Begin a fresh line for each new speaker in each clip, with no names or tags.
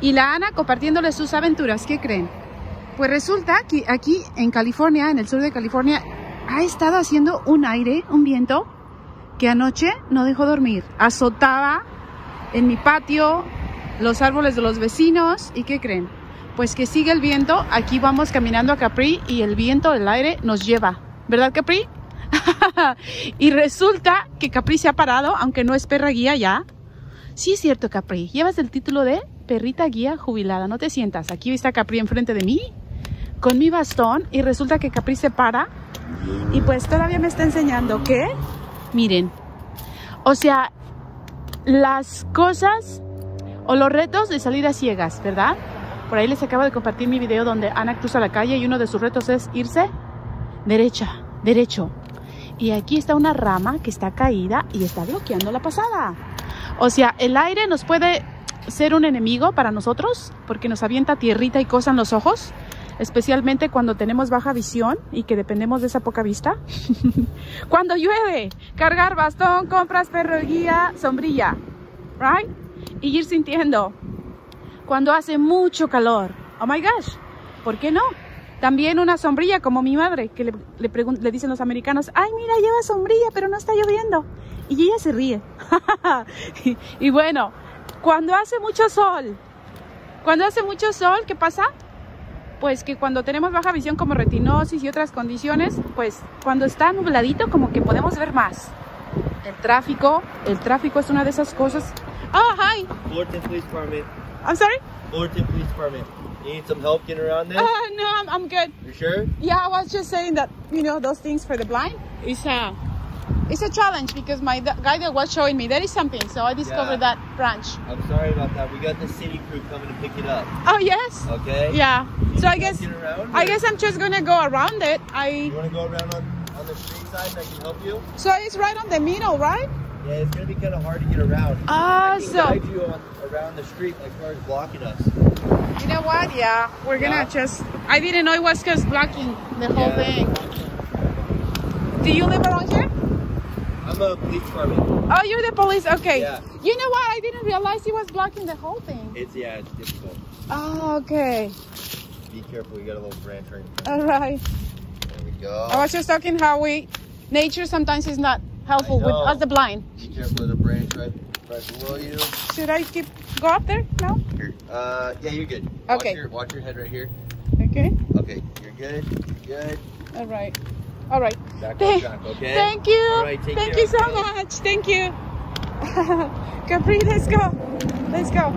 Y la Ana compartiéndoles sus aventuras, ¿qué creen? Pues resulta que aquí en California, en el sur de California, ha estado haciendo un aire, un viento, que anoche no dejó dormir. Azotaba en mi patio los árboles de los vecinos y ¿qué creen? Pues que sigue el viento, aquí vamos caminando a Capri y el viento, el aire nos lleva, ¿verdad Capri? y resulta que Capri se ha parado, aunque no es perra guía ya. Sí es cierto Capri, llevas el título de perrita guía jubilada, no te sientas. Aquí está Capri enfrente de mí con mi bastón y resulta que Capri se para y pues todavía me está enseñando que, miren, o sea, las cosas o los retos de salir a ciegas, ¿verdad? Por ahí les acabo de compartir mi video donde Ana cruza la calle y uno de sus retos es irse derecha, derecho. Y aquí está una rama que está caída y está bloqueando la pasada. O sea, el aire nos puede ser un enemigo para nosotros porque nos avienta tierrita y cosa en los ojos, especialmente cuando tenemos baja visión y que dependemos de esa poca vista. cuando llueve, cargar bastón, compras, perro guía, sombrilla, right? Y ir sintiendo. Cuando hace mucho calor, oh my gosh, ¿por qué no? También una sombrilla como mi madre, que le, le, le dicen los americanos, ay mira, lleva sombrilla, pero no está lloviendo. Y ella se ríe. y, y bueno, cuando hace mucho sol, cuando hace mucho sol, ¿qué pasa? Pues que cuando tenemos baja visión como retinosis y otras condiciones, pues cuando está nubladito como que podemos ver más. El tráfico, el tráfico es una de esas cosas. Oh, hi.
Fullerton Police Department.
I'm sorry?
Fullerton Police Department. You need some help getting around this?
Uh, no, I'm, I'm good.
You sure?
Yeah, I was just saying that, you know, those things for the blind is a, it's a challenge because my guy that was showing me, there is something. So I discovered
Yeah.
that branch.
I'm sorry about that. We got the city crew coming to pick it up.
Oh, yes?
Okay?
Yeah.
You
So I guess,
around,
i guess i'm just gonna go around it. I,
You want to go around on, on the street side and I can help you?
so it's right on the middle, right?
Yeah, it's going to be kind of hard to get around.
Ah,
can
so-
guide you on, around the street like far as blocking us.
You know what? Yeah, we're gonna just. I didn't know it was just blocking the whole
Yeah.
thing. Do you live around here?
I'm a police department.
Oh, you're the police. Okay.
Yeah.
You know what? I didn't realize it was blocking the whole thing.
It's, yeah, it's difficult.
Oh, okay.
Be careful. We got a little branch right.
All right.
There we go.
I was just talking how we nature sometimes is not helpful with us the blind.
Be careful of the branch right, right below you.
Should I keep go up there No.
Here. Uh, yeah, you're good.
Okay.
Watch your, watch your head right here.
Okay.
Okay, you're good. You're good.
All right. All right.
Back
Thank,
track, okay?
thank you.
Right,
thank
care,
you so much. Thank you. Capri, let's go. Let's go.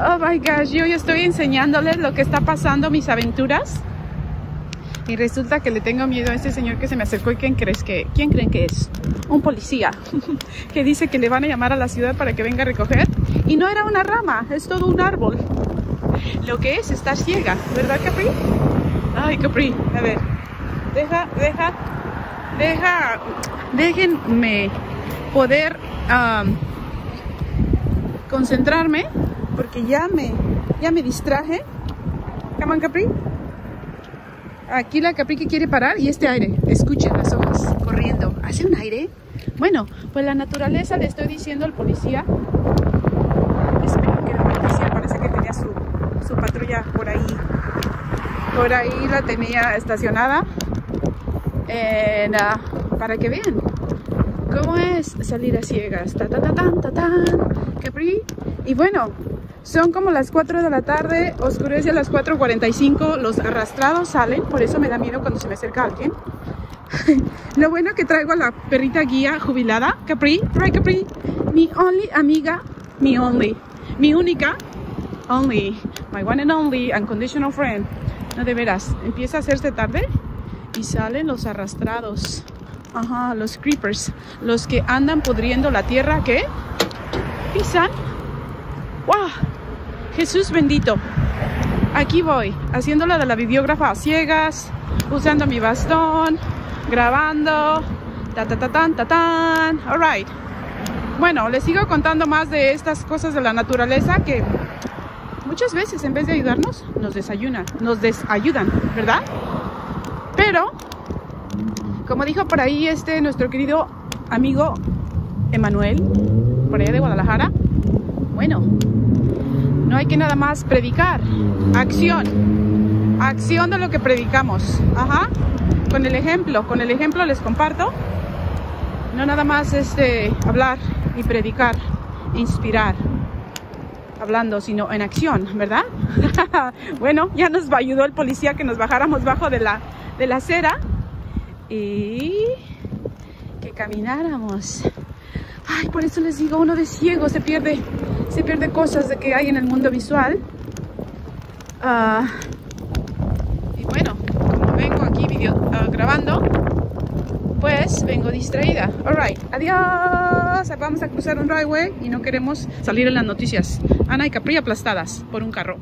Oh my gosh, yo ya estoy enseñándoles lo que está pasando, mis aventuras. Y resulta que le tengo miedo a este señor que se me acercó y ¿quién crees que, quién creen que es? Un policía que dice que le van a llamar a la ciudad para que venga a recoger. Y no era una rama, es todo un árbol. Lo que es estar ciega, ¿verdad Capri? Ay Capri, a ver, deja, deja, deja, déjenme poder concentrarme porque ya me, ya me distraje. Come on, Capri. Aquí la Capri que quiere parar y este aire. Escuchen las hojas corriendo. ¿Hace un aire? Bueno, pues la naturaleza le estoy diciendo al policía. Espero que la policía parece que tenía su, su patrulla por ahí. Por ahí la tenía estacionada. En, ah, para que vean cómo es salir a ciegas. Ta, ta, ta, tan, ta, tan. Capri. Y bueno, son como las 4 de la tarde, oscurece a las 4.45, los arrastrados salen, por eso me da miedo cuando se me acerca alguien. Lo bueno que traigo a la perrita guía jubilada, Capri, right Capri, mi only amiga, mi only, mi única, only, my one and only unconditional friend. No, de veras, empieza a hacerse tarde y salen los arrastrados. Ajá, los creepers, los que andan pudriendo la tierra, ¿qué? Pisan. ¡Wow! Jesús bendito. Aquí voy, haciendo la de la videógrafa a ciegas, usando mi bastón, grabando. Ta ta ta tan ta tan. Alright. Bueno, les sigo contando más de estas cosas de la naturaleza que muchas veces en vez de ayudarnos, nos desayunan, nos desayudan, ¿verdad? Pero, como dijo por ahí este nuestro querido amigo Emanuel, por allá de Guadalajara, bueno, hay que nada más predicar. Acción. Acción de lo que predicamos. Ajá. Con el ejemplo. Con el ejemplo les comparto. No nada más este, hablar y predicar, inspirar, hablando, sino en acción, ¿verdad? bueno, ya nos ayudó el policía que nos bajáramos bajo de la, de la acera y que camináramos. Ay, por eso les digo, uno de ciego se pierde, se pierde cosas de que hay en el mundo visual. Uh, y bueno, como vengo aquí video, uh, grabando, pues vengo distraída. Alright, adiós. Vamos a cruzar un highway y no queremos salir en las noticias. Ana y Capri aplastadas por un carro.